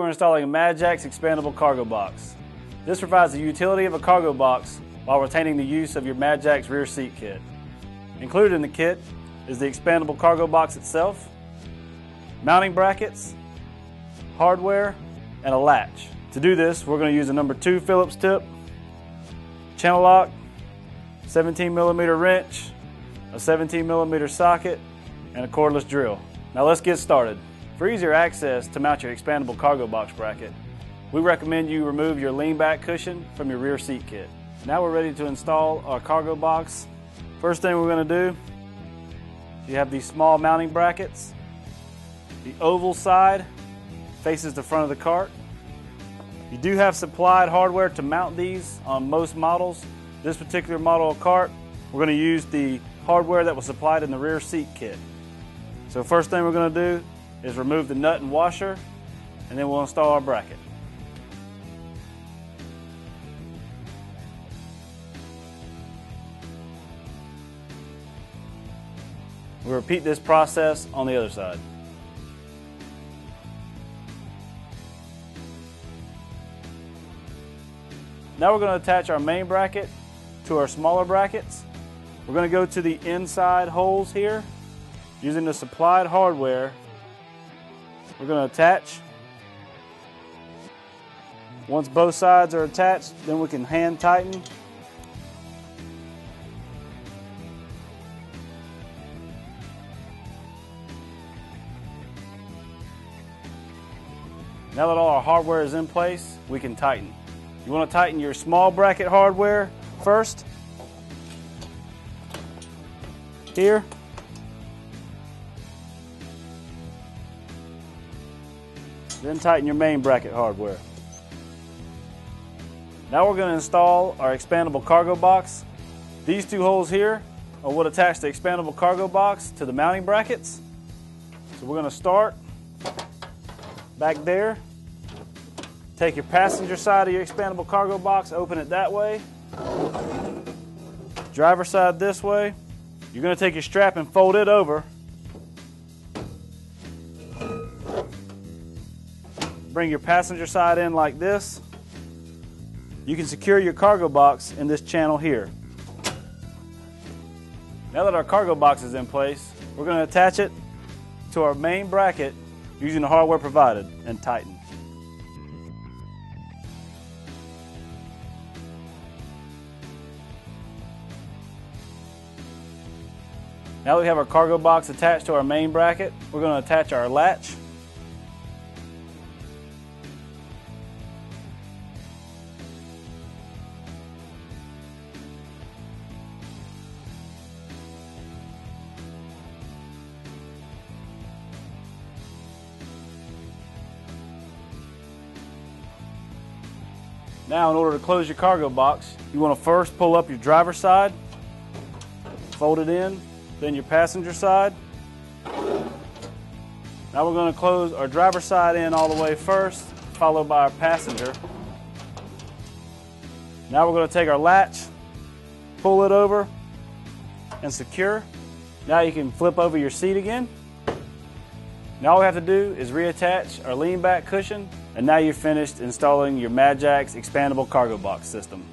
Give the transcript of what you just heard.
We're installing a Madjax expandable cargo box. This provides the utility of a cargo box while retaining the use of your Madjax rear seat kit. Included in the kit is the expandable cargo box itself, mounting brackets, hardware, and a latch. To do this, we're going to use a number 2 Phillips tip, channel lock, 17 millimeter wrench, a 17 millimeter socket, and a cordless drill. Now let's get started. For easier access to mount your expandable cargo box bracket, we recommend you remove your lean back cushion from your rear seat kit. Now we're ready to install our cargo box. First thing we're going to do, you have these small mounting brackets. The oval side faces the front of the cart. You do have supplied hardware to mount these on most models. This particular model of cart, we're going to use the hardware that was supplied in the rear seat kit. So first thing we're going to do is remove the nut and washer, and then we'll install our bracket. We'll repeat this process on the other side. Now we're going to attach our main bracket to our smaller brackets. We're going to go to the inside holes here using the supplied hardware we're going to attach. Once both sides are attached, then we can hand tighten. Now that all our hardware is in place, we can tighten. You want to tighten your small bracket hardware first. Here. Then tighten your main bracket hardware. Now we're going to install our expandable cargo box. These two holes here are what attach the expandable cargo box to the mounting brackets. So we're going to start back there. Take your passenger side of your expandable cargo box, open it that way. Driver side this way. You're going to take your strap and fold it over bring your passenger side in like this. You can secure your cargo box in this channel here. Now that our cargo box is in place, we're going to attach it to our main bracket using the hardware provided and tighten. Now that we have our cargo box attached to our main bracket, we're going to attach our latch Now in order to close your cargo box, you want to first pull up your driver's side, fold it in, then your passenger side. Now we're going to close our driver's side in all the way first, followed by our passenger. Now we're going to take our latch, pull it over, and secure. Now you can flip over your seat again. Now all we have to do is reattach our lean back cushion and now you're finished installing your Madjax expandable cargo box system.